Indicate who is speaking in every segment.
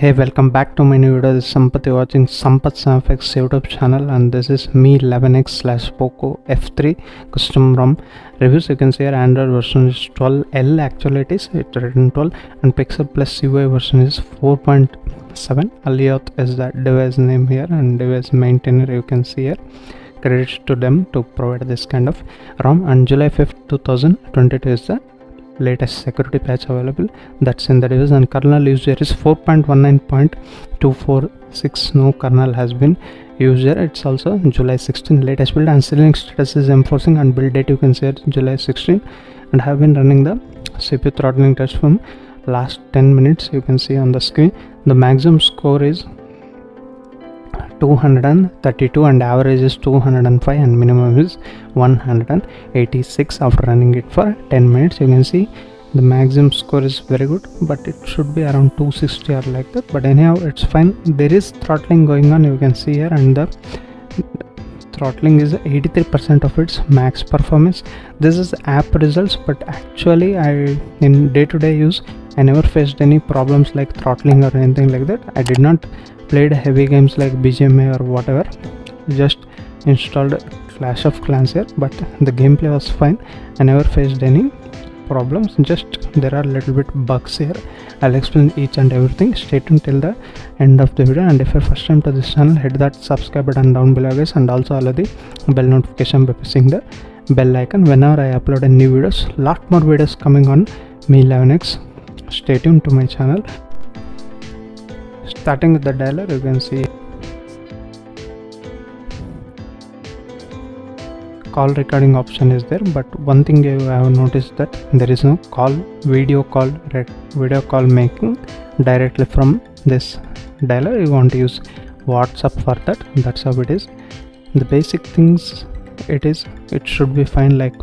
Speaker 1: Hey, welcome back to my new video. This is Sampath. You're watching Sampath Samfx YouTube channel, and this is Mi 11x slash Poco F3 custom ROM reviews. You can see here Android version is 12L. Actually, it is it's written 12, and Pixel Plus UI version is 4.7. Alioth is the device name here, and device maintainer you can see here. Credits to them to provide this kind of ROM. And July 5th, 2022 is the latest security patch available. That's in the device and kernel used here is 4.19.246 N0Kernel has been used here it's also july 16 latest build. And SELinux status is enforcing and build date you can see here july 16 and have been running the cpu throttling test from last 10 minutes you can see on the screen. The maximum score is 232 and average is 205 and minimum is 186 after running it for 10 minutes. You can see the maximum score is very good but it should be around 260 or like that. But anyhow it's fine. There is throttling going on you can see here and the throttling is 83% of its max performance. This is app results but actually i in day-to-day -day use i never faced any problems like throttling or anything like that. I did not played heavy games like bgmi or whatever. Just installed clash of clans here but the gameplay was fine. I never faced any problems. Just there are little bit bugs here. I'll explain each and everything. Stay tuned till the end of the video. And if you're first time to this channel hit that subscribe button down below guys. And also allow the bell notification by pressing the bell icon. Whenever i upload a new videos lot more videos coming on. Mi 11x stay tuned to my channel. Starting with the dialer you can see call recording option is there but one thing you have noticed that there is no call video call video call making directly from this dialer you want to use whatsapp for that. That's how it is. The basic things it is it should be fine like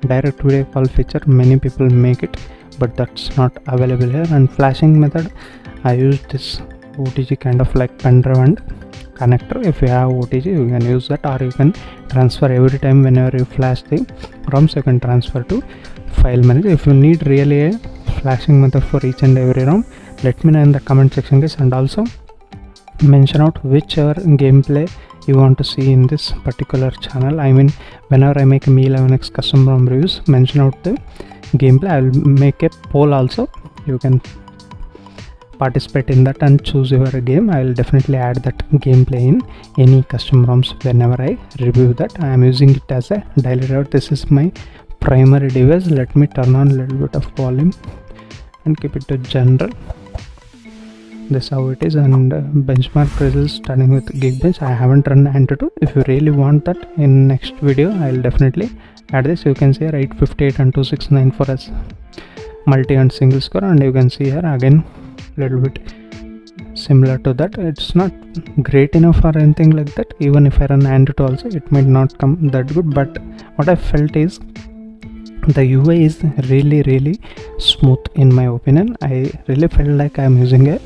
Speaker 1: direct video call feature. Many people make it but that's not available here. And flashing method i use this OTG kind of like pen drive and connector. If you have OTG you can use that or you can transfer every time whenever you flash the ROMs you can transfer to file manager. If you need really a flashing method for each and every ROM let me know in the comment section guys. And also mention out whichever gameplay you want to see in this particular channel I mean whenever I make a Mi 11x custom ROM reviews mention out the gameplay I will make a poll also. You can participate in that and choose your game. I will definitely add that gameplay in any custom roms whenever i review that. I am using it as a daily this is my primary device. Let me turn on a little bit of volume and keep it to general this how it is. And uh, benchmark results starting with geekbench. I haven't run antutu if you really want that in next video i will definitely add this. You can see here 858 and 269 for us multi and single score. And you can see here again little bit similar to that. It's not great enough or anything like that. Even if i run android also it might not come that good. But what i felt is the ui is really really smooth in my opinion. I really felt like i'm using a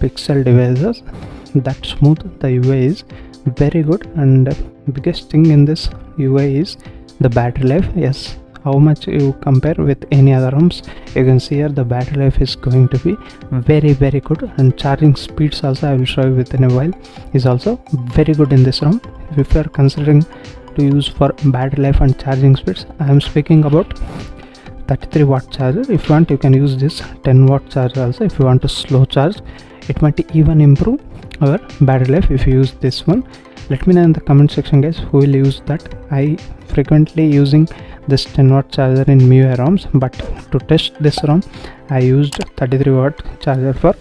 Speaker 1: pixel devices. That smooth the ui is very good. And biggest thing in this ui is the battery life. Yes. How much you compare with any other ROMs you can see here the battery life is going to be very very good. And charging speeds also I will show you within a while is also very good in this ROM if you are considering to use for battery life and charging speeds I am speaking about 33 watt charger. If you want you can use this 10 watt charger also. If you want to slow charge it might even improve our battery life if you use this one. Let me know in the comment section guys who will use that. I frequently using this 10 watt charger in MIUI ROMs but to test this ROM I used 33 watt charger for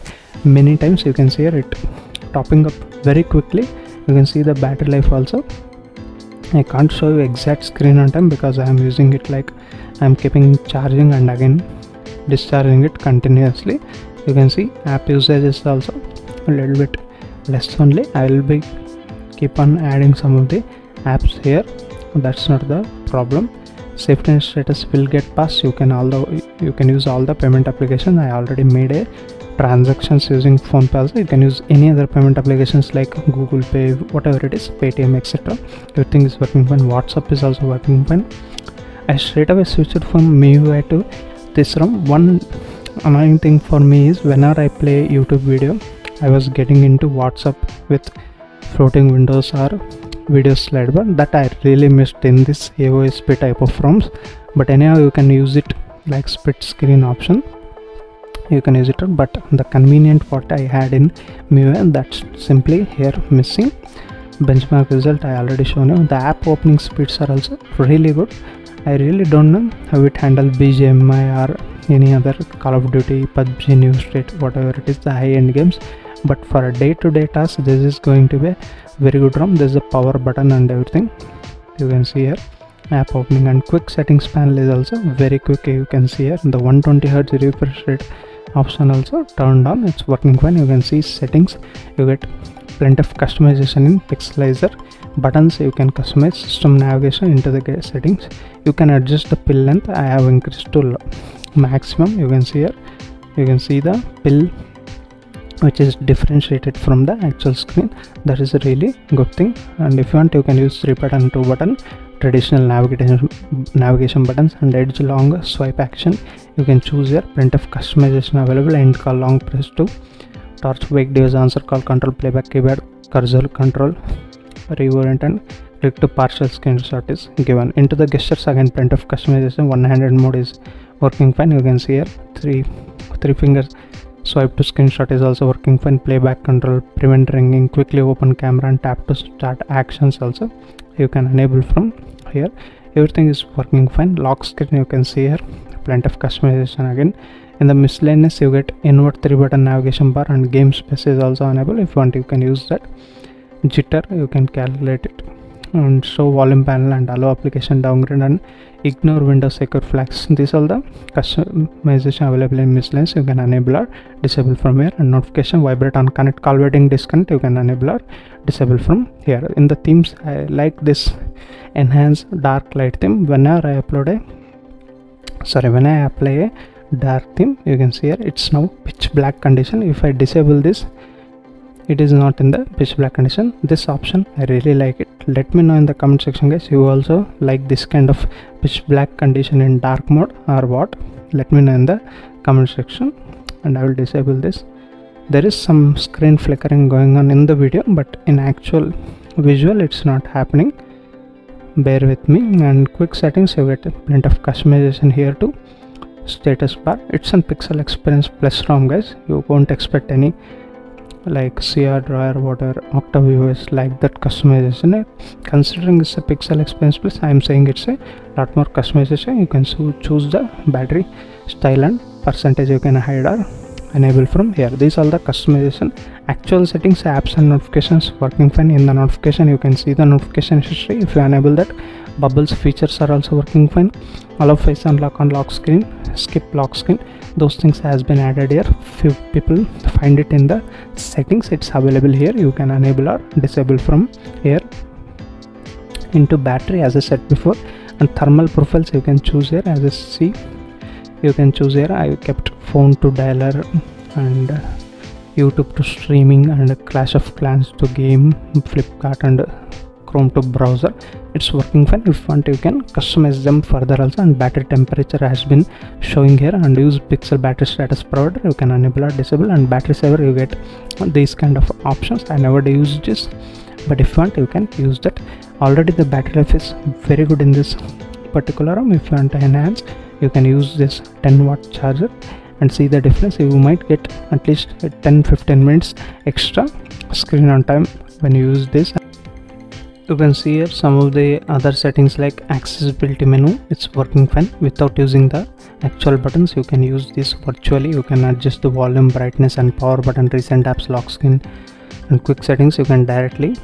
Speaker 1: many times. You can see here it topping up very quickly. You can see the battery life also. I can't show you exact screen on time because I am using it like I'm keeping charging and again discharging it continuously. You can see app usage is also a little bit less only. I will be keep on adding some of the apps here. That's not the problem. SafetyNet status will get passed. You can all the you can use all the payment applications i already made a transactions using PhonePe you can use any other payment applications like google pay whatever it is paytm etc everything is working fine. Whatsapp is also working fine i straight away switched from MIUI to this ROM one annoying thing for me is whenever i play youtube video i was getting into whatsapp with floating windows or video slide bar that i really missed in this aosp type of ROMs but anyhow you can use it like split screen option. You can use it but the convenient what i had in MIUI that's simply here missing. Benchmark result i already shown you. The app opening speeds are also really good i really don't know how it handle bgmi or any other call of duty pubg new state whatever it is the high-end games. But for a day-to-day -day task this is going to be very good ROM. There's a power button and everything you can see here. App opening and quick settings panel is also very quick you can see here. The 120 hertz refresh rate option also turned on. It's working fine. You can see settings. You get plenty of customization in pixelizer buttons. You can customize system navigation into the settings. You can adjust the pill length. I have increased to maximum. You can see here. You can see the pill which is differentiated from the actual screen. That is a really good thing. And if you want you can use 3 button 2 button traditional navigation navigation buttons and edge long swipe action. You can choose your plenty of customization available end call long press to torch wake device answer call control playback keyboard cursor control reorient and click to partial screenshot is given. Into the gestures again plenty of customization one-handed mode is working fine. You can see here three three fingers swipe to screenshot is also working fine playback control prevent ringing quickly open camera and tap to start actions also. You can enable from here. Everything is working fine. Lock screen you can see here. Plenty of customization again. In the miscellaneous you get invert 3 button navigation bar and game space is also enabled. If you want you can use that. Jitter you can calculate it and show volume panel and allow application downgrade and ignore window secure flags these are the customization available in miscellaneous you can enable or disable from here. And notification vibrate on connect call waiting disconnect. You can enable or disable from here. In the themes i like this enhance dark light theme. Whenever i upload a sorry when i apply a dark theme you can see here it's now pitch black condition. If i disable this it is not in the pitch black condition. This option i really like it. Let me know in the comment section guys. You also like this kind of pitch black condition in dark mode or what? Let me know in the comment section and i will disable this. There is some screen flickering going on in the video but in actual visual it's not happening. Bear with me and quick settings. You get plenty of customization here too. Status bar. It's an pixel experience plus rom guys. You won't expect any like crDroid whatever Octavi like that customization. Considering it's a pixel experience plus I am saying it's a lot more customization. You can choose the battery style and percentage you can hide or enable from here. These are the customization. Actual settings apps and notifications. Working fine in the notification. You can see the notification history if you enable that. Bubbles features are also working fine. Allow face unlock on lock screen. Skip lock screen. Those things has been added here. Few people find it in the settings. It's available here. You can enable or disable from here. Into battery as i said before. And thermal profiles you can choose here as I see. You can choose here. I kept phone to dialer and youtube to streaming and clash of clans to game flipkart and chrome to browser. It's working fine. If you want you can customize them further also. And battery temperature has been showing here. And use pixel battery status provider. You can enable or disable. And battery saver you get these kind of options. I never used this. But if you want you can use that. Already the battery life is very good in this particular room. If you want to enhance you can use this 10 watt charger and see the difference. You might get at least 10 15 minutes extra screen on time when you use this. You can see here some of the other settings like accessibility menu. It's working fine. Without using the actual buttons you can use this virtually. You can adjust the volume brightness and power button recent apps lock screen and quick settings. You can directly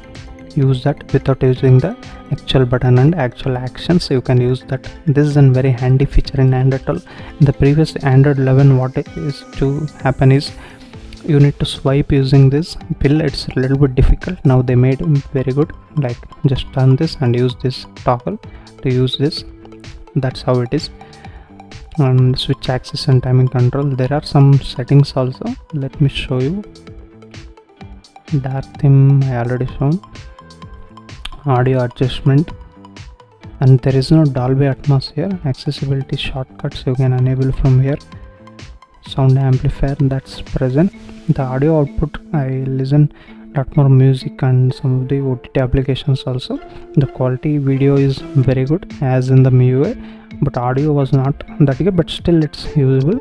Speaker 1: use that without using the actual button and actual actions. You can use that. This is a very handy feature in android 12 in the previous android 11 what is to happen is you need to swipe using this pill. It's a little bit difficult. Now they made very good. Like just turn this and use this toggle to use this. That's how it is. And switch access and timing control. There are some settings also. Let me show you. Dark theme i already shown audio adjustment. And there is no dolby atmos here. Accessibility shortcuts you can enable from here. Sound amplifier that's present. The audio output i listen lot more music and some of the ott applications also. The quality video is very good as in the MIUI but audio was not that good but still it's usable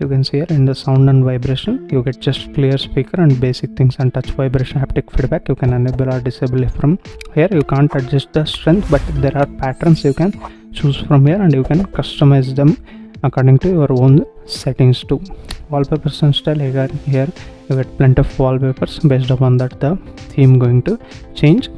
Speaker 1: you can see here in the sound and vibration you get just clear speaker and basic things and touch vibration haptic feedback. You can enable or disable it from here. You can't adjust the strength but there are patterns you can choose from here and you can customize them according to your own settings too. Wallpapers and style here here you get plenty of wallpapers based upon that the theme going to change.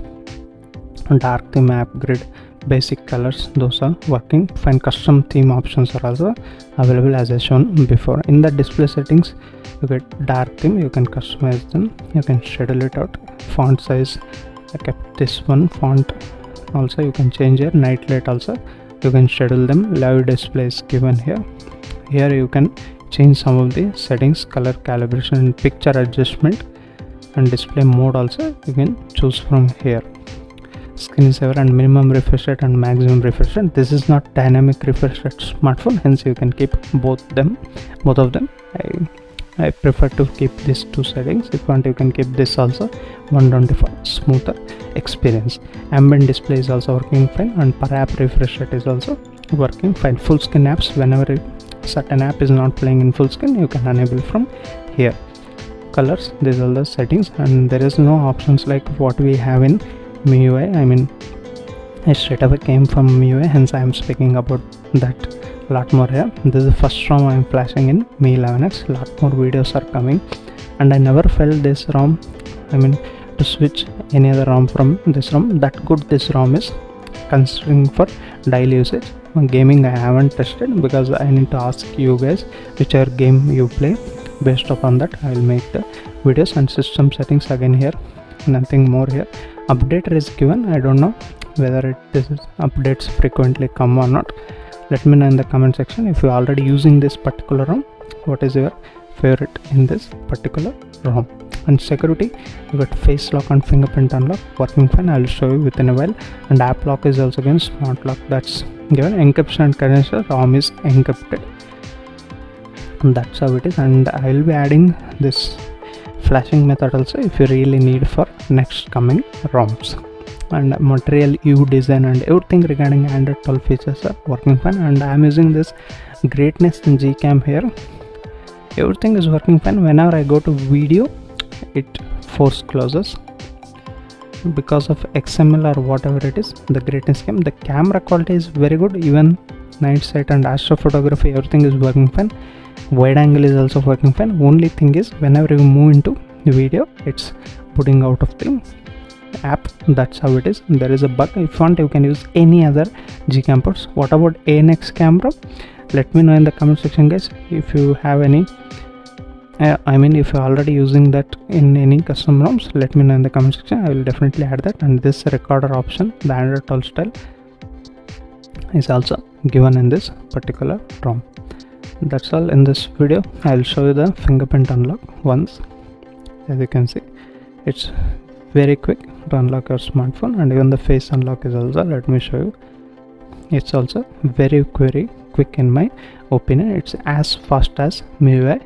Speaker 1: Dark theme grid basic colors those are working fine custom theme options are also available as i shown before. In the display settings you get dark theme you can customize them you can schedule it out. Font size i kept this one font also you can change your night light also you can schedule them. Live display is given here. Here you can change some of the settings color calibration picture adjustment and display mode also you can choose from here screensaver and minimum refresh rate and maximum refresh rate. This is not dynamic refresh rate smartphone hence you can keep both them both of them. I i prefer to keep these two settings. If you want you can keep this also. 125 smoother experience. Ambient display is also working fine and per app refresh rate is also working fine. Full screen apps whenever certain app is not playing in full screen you can enable from here. Colors these are the settings and there is no options like what we have in MIUI I mean I straight away came from MIUI hence I am speaking about that lot more here. This is the first ROM I am flashing in Mi 11x lot more videos are coming. And I never felt this ROM I mean to switch any other ROM from this ROM. That good this ROM is considering for daily usage. Gaming I haven't tested because I need to ask you guys whichever game you play. Based upon that I will make the videos and system settings again here nothing more here. Updater is given. I don't know whether it this is updates frequently come or not. Let me know in the comment section if you're already using this particular ROM. What is your favorite in this particular ROM? And security you got face lock and fingerprint unlock working fine. I'll show you within a while. And app lock is also again smart lock that's given. Encryption and credential rom is encrypted. And that's how it is. And i'll be adding this flashing method also if you really need for next coming ROMs. And Material You design and everything regarding Android 12 features are working fine. And I am using this greatness in Gcam here. Everything is working fine. Whenever I go to video it force closes. Because of XML or whatever it is the greatness cam the camera quality is very good. Even night sight and astrophotography everything is working fine wide angle is also working fine. Only thing is whenever you move into the video it's putting out of the app. That's how it is. There is a bug. If you want you can use any other gcam ports what about anx camera? Let me know in the comment section guys if you have any. Uh, i mean if you're already using that in any custom roms let me know in the comment section. I will definitely add that. And this recorder option the android 12 style is also given in this particular rom that's all in this video. I'll show you the fingerprint unlock once. As you can see it's very quick to unlock your smartphone and even the face unlock is also let me show you. It's also very very quick in my opinion. It's as fast as MIUI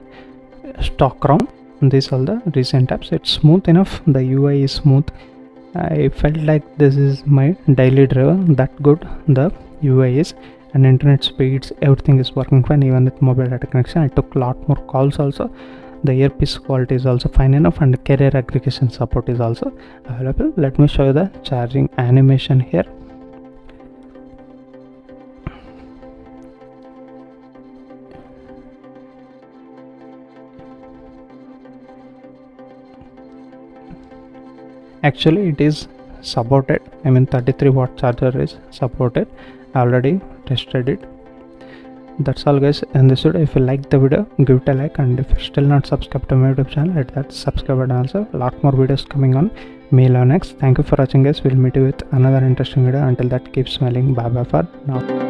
Speaker 1: stock ROM these are the recent apps. It's smooth enough. The UI is smooth. I felt like this is my daily driver. That good. The UI is and internet speeds everything is working fine. Even with mobile data connection i took a lot more calls also. The earpiece quality is also fine enough and carrier aggregation support is also available. Let me show you the charging animation here. Actually it is supported. I mean 33 watt charger is supported already tested it. That's all guys. In this video if you like the video give it a like. And if you're still not subscribed to my youtube channel hit that subscribe button also. A lot more videos coming on Me next thank you for watching guys. We'll meet you with another interesting video. Until that keep smiling. Bye bye for now